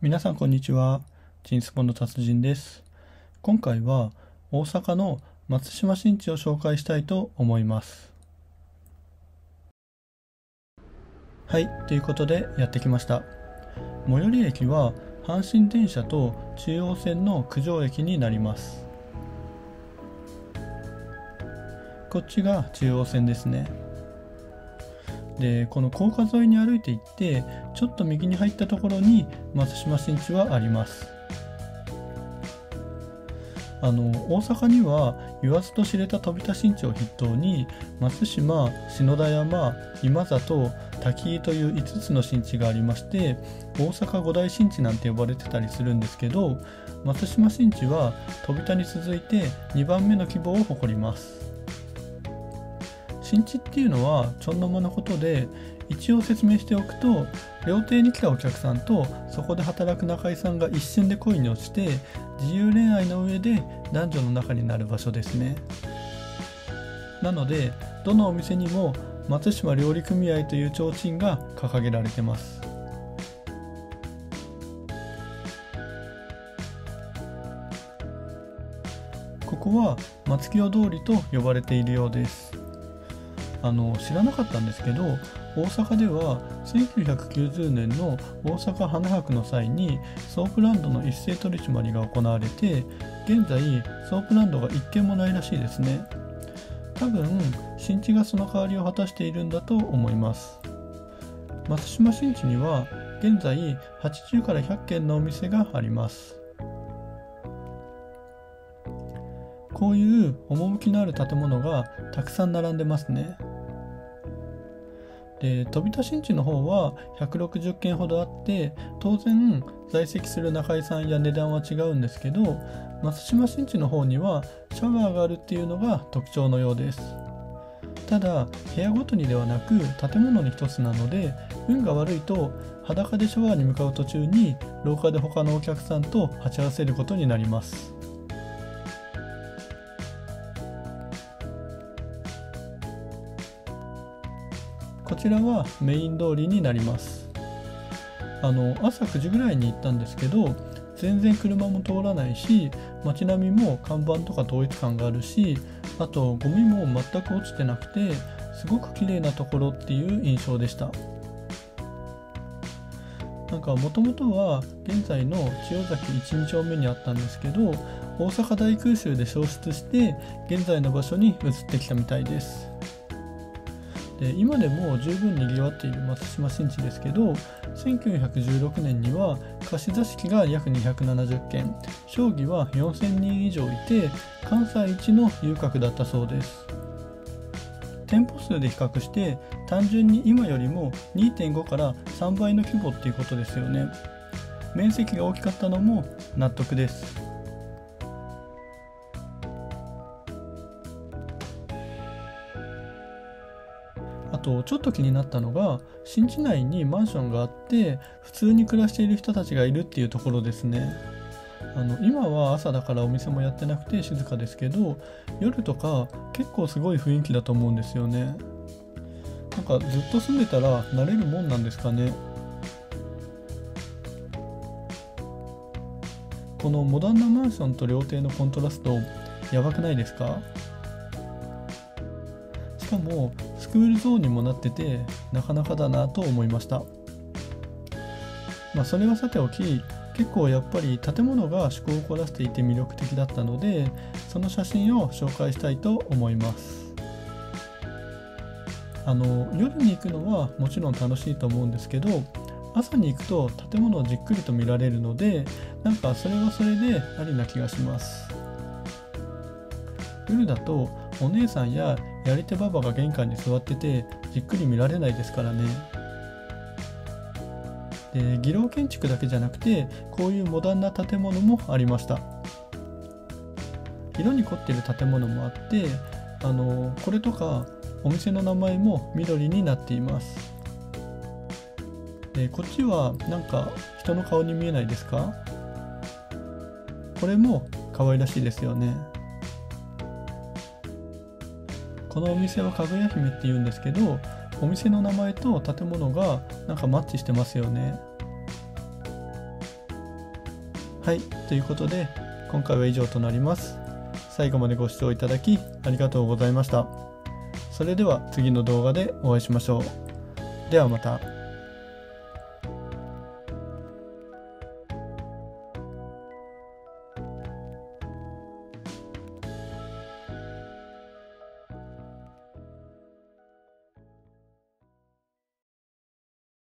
皆さんこんにちは。チンスポの達人です。今回は大阪の松島新地を紹介したいと思います。はい、ということでやってきました。最寄り駅は阪神電車と中央線の九条駅になります。こっちが中央線ですね。でこの高架沿いに歩いていってちょっと右に入ったところに松島新地はあります。あの大阪には言わずと知れた飛田新地を筆頭に松島篠田山今里滝井という5つの新地がありまして大阪五大新地なんて呼ばれてたりするんですけど松島新地は飛田に続いて2番目の規模を誇ります。新地っていうのはちょんの間のことで一応説明しておくと料亭に来たお客さんとそこで働く仲居さんが一瞬で恋に落ちて自由恋愛の上で男女の仲になる場所ですね。なのでどのお店にも松島料理組合という提灯が掲げられてます。ここは松清通りと呼ばれているようです。あの知らなかったんですけど大阪では1990年の大阪花博の際にソープランドの一斉取り締まりが行われて現在ソープランドが1軒もないらしいですね。多分新地がその代わりを果たしているんだと思います。松島新地には現在80から100軒のお店があります。こういう趣のある建物がたくさん並んでますね。で飛田新地の方は160件ほどあって当然在籍する仲居さんや値段は違うんですけど松島新地の方にはシャワーがあるっていうのが特徴のようです。ただ部屋ごとにではなく建物に一つなので運が悪いと裸でシャワーに向かう途中に廊下で他のお客さんと鉢合わせることになります。こちらはメイン通りになります。あの朝9時ぐらいに行ったんですけど全然車も通らないし街並みも看板とか統一感があるしあとゴミも全く落ちてなくてすごく綺麗なところっていう印象でした。なんかもともとは現在の千代崎1、2丁目にあったんですけど大阪大空襲で消失して現在の場所に移ってきたみたいです。で今でも十分にぎわっている松島新地ですけど1916年には貸し座敷が約270件将棋は4000人以上いて関西一の遊郭だったそうです。店舗数で比較して単純に今よりも2.5から3倍の規模っていうことですよね。面積が大きかったのも納得です。とちょっと気になったのが新地内にマンションがあって普通に暮らしている人たちがいるっていうところですね。あの今は朝だからお店もやってなくて静かですけど夜とか結構すごい雰囲気だと思うんですよね。なんかずっと住んでたら慣れるもんなんですかね。このモダンなマンションと料亭のコントラストやばくないですか？しかもスクールゾーンにもなっててなかなかだなと思いました。まあそれはさておき結構やっぱり建物が趣向を凝らしていて魅力的だったのでその写真を紹介したいと思います。あの夜に行くのはもちろん楽しいと思うんですけど朝に行くと建物をじっくりと見られるのでなんかそれはそれでありな気がします。夜だとお姉さんややり手ばばが玄関に座っててじっくり見られないですからね。で技能建築だけじゃなくてこういうモダンな建物もありました。色に凝ってる建物もあってあのこれとかお店の名前も緑になっています。でこっちはなんか人の顔に見えないですか？これも可愛らしいですよね。このお店はかぐや姫って言うんですけどお店の名前と建物がなんかマッチしてますよね。はいということで今回は以上となります。最後までご視聴いただきありがとうございました。それでは次の動画でお会いしましょう。ではまた。